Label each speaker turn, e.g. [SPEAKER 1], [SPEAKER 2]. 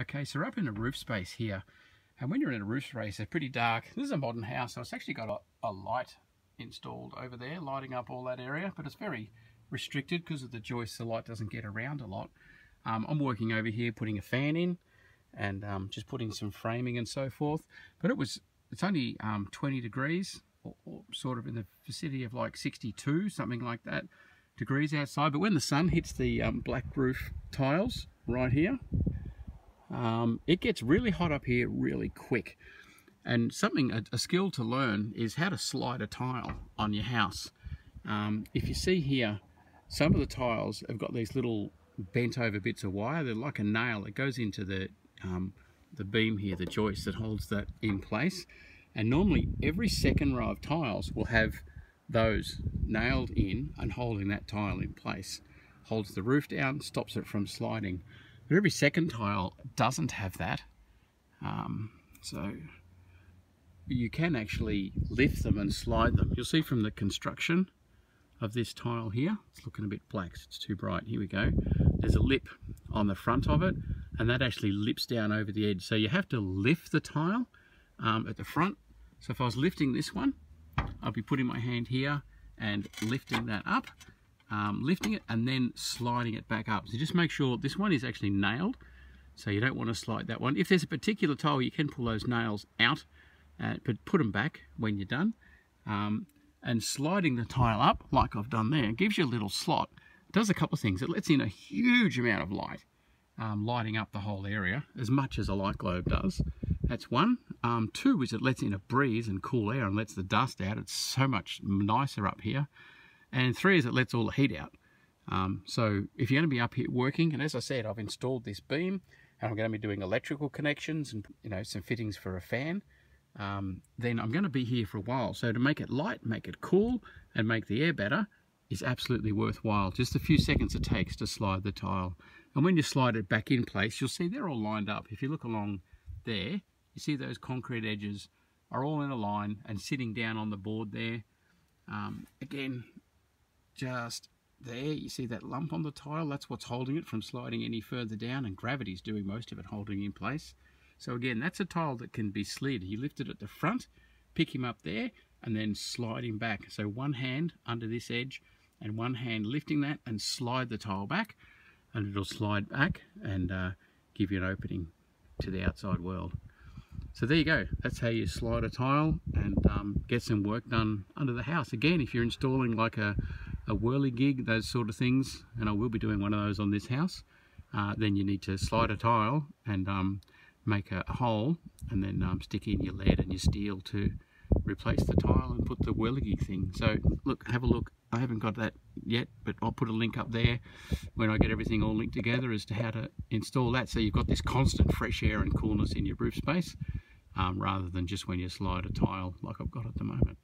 [SPEAKER 1] Okay, so we're up in a roof space here. And when you're in a roof space, it's pretty dark. This is a modern house, so it's actually got a, a light installed over there, lighting up all that area, but it's very restricted because of the joists. The light doesn't get around a lot. Um, I'm working over here putting a fan in and um, just putting some framing and so forth. But it was, it's only um, 20 degrees, or, or sort of in the vicinity of like 62, something like that, degrees outside. But when the sun hits the um, black roof tiles right here, um, it gets really hot up here really quick. And something, a, a, skill to learn is how to slide a tile on your house. Um, if you see here, some of the tiles have got these little bent over bits of wire. They're like a nail. It goes into the, um, the beam here, the joist that holds that in place. And normally every second row of tiles will have those nailed in and holding that tile in place. Holds the roof down, stops it from sliding. But every second tile doesn't have that. Um, so you can actually lift them and slide them. You'll see from the construction of this tile here, it's looking a bit black, so it's too bright. Here we go. There's a lip on the front of it, and that actually lips down over the edge. So you have to lift the tile um, at the front. So if I was lifting this one, I'll be putting my hand here and lifting that up um, lifting it and then sliding it back up. So just make sure this one is actually nailed. So you don't want to slide that one. If there's a particular tile, you can pull those nails out, uh, but put them back when you're done. Um, and sliding the tile up, like I've done there, gives you a little slot. It does a couple of things. It lets in a huge amount of light, um, lighting up the whole area, as much as a light globe does. That's one. Um, two is it lets in a breeze and cool air and lets the dust out. It's so much nicer up here. And three is it lets all the heat out. Um, so if you're going to be up here working, and as I said, I've installed this beam, and I'm going to be doing electrical connections and you know some fittings for a fan, um, then I'm going to be here for a while. So to make it light, make it cool, and make the air better is absolutely worthwhile. Just a few seconds it takes to slide the tile. And when you slide it back in place, you'll see they're all lined up. If you look along there, you see those concrete edges are all in a line and sitting down on the board there. Um, again, just there. You see that lump on the tile? That's what's holding it from sliding any further down and gravity's doing most of it holding in place. So again that's a tile that can be slid. You lift it at the front pick him up there and then slide him back. So one hand under this edge and one hand lifting that and slide the tile back and it'll slide back and uh, give you an opening to the outside world. So there you go. That's how you slide a tile and um, get some work done under the house. Again if you're installing like a a whirligig, those sort of things, and I will be doing one of those on this house, uh, then you need to slide a tile and um, make a, hole and then um, stick in your lead and your steel to replace the tile and put the whirligig thing. So look, have a look. I haven't got that yet, but I'll put a link up there when I get everything all linked together as to how to install that so you've got this constant fresh air and coolness in your roof space um, rather than just when you slide a tile like I've got at the moment.